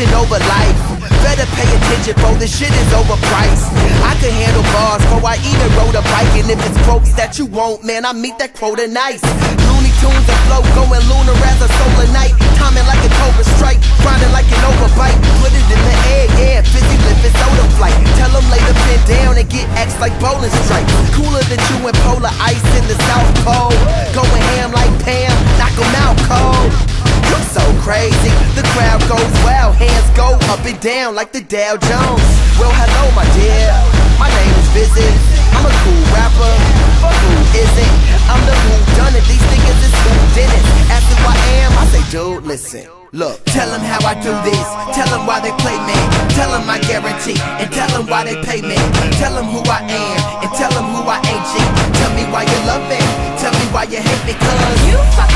living over life. Better pay attention, for this shit is overpriced. I can handle bars before I even rode a bike, and if it's quotes that you want, man, I meet that quota nice. Looney Tunes and flow going lunar as a solar night. Timing like a cobra strike, grinding like an overbite. Put it in the air, yeah, fizzy lift soda flight. Tell them lay the pin down and get X like bowling stripes. Cooler than chewing polar ice in the South Pole. Going ham like Pam, knock 'em out cold. Up and down like the Dow Jones. Well, hello, my dear, my name is Visit. I'm a cool rapper, but who isn't? I'm the who done it, these niggas is who did it. Ask who I am, I say, dude, listen. Look, tell them how I do this, tell them why they play me, tell them I guarantee, and tell them why they pay me. Tell them who I am, and tell them who I ain't G. Tell me why you love me, tell me why you hate me, cause You fucking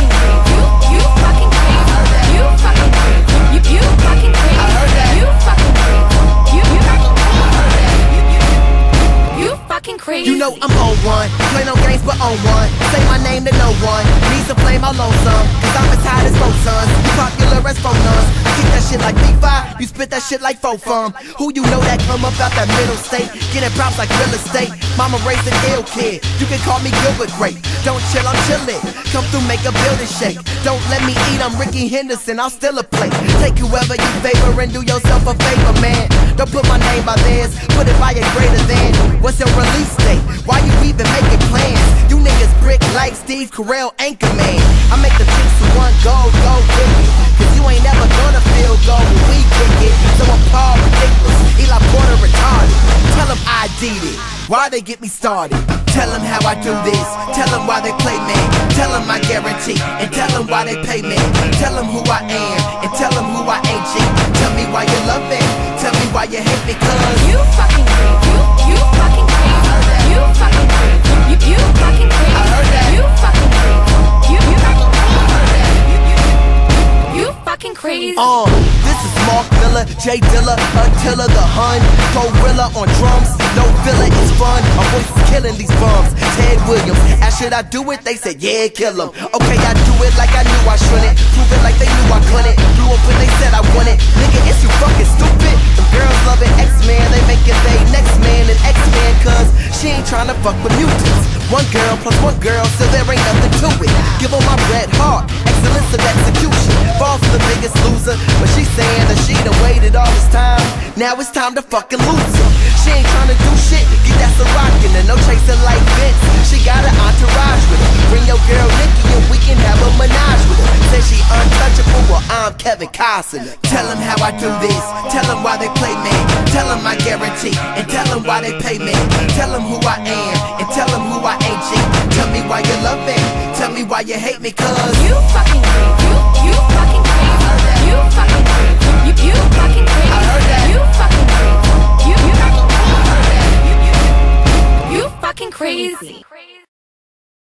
You know I'm on one, play no games but on one. Say my name to no one, needs to flame all on some. Cause I'm as hot as both sons, you popular as phone nuns. Kick that shit like B5, you spit that shit like fun. Who you know that come up out that middle state? Getting props like real estate. Mama raised an ill kid, you can call me Gilbert Grape. Don't chill, I'm chillin'. Come through, make a building shake. Don't let me eat, I'm Rickey Henderson, I'll still a plate. Take whoever you favor and do yourself a favor, man. Don't put my name by theirs, put it by a greater than. What's your release date? Why you even making plans? You niggas brick like Steve Carell Anchorman. I make the chicks who want gold, go get it. Cause you ain't never gonna feel gold when we kick it. So I'm Paul ridiculous, Eli Porter retarded. Tell them I did it. Why they get me started? Tell them how I do this. Tell them why they play me. Tell them I guarantee. And tell them why they pay me. Tell them who I am. And tell them who I ain't G. Tell me why you love me. Tell me why you hate me. Cause You fucking creep. You you fucking creep. You fucking creep. You you fucking creep. I heard that. You fucking creep. You you You fucking crazy. This is Jay Dilla, Attila the Hun, Gorilla on drums. No filler, it's fun. My voice is killing these bums. Ted Williams, ask should I do it? They said, yeah, kill him. Okay, I do it like I knew I shouldn't. Prove it like they knew I couldn't. Blew up when they said I won it. Nigga, it's you fucking stupid. The girls loving X-Man, they making they next man an X-Man, cause she ain't trying to fuck with mutants. One girl plus one girl, so there ain't nothing to it. Give her my red heart, excellence of execution. Fall waited all this time. Now it's time to fucking lose her. She ain't trying to do shit, get that rockin' and no chaser like Vince. She got an entourage with her. Bring your girl Nikki and we can have a menage with her. Say she untouchable, well I'm Kevin Costner. Tell them how I do this, tell them why they play me. Tell them I guarantee, and tell them why they pay me. Tell them who I am, and tell them who I ain't G. Tell me why you love me, tell me why you hate me, cause You fucking creep. You you fucking creep. You fucking